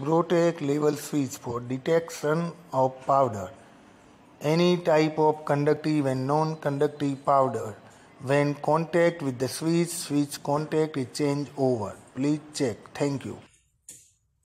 Brotek level switch for detection of powder. Any type of conductive and non-conductive powder. When contact with the switch, switch contact is changed over. Please check. Thank you.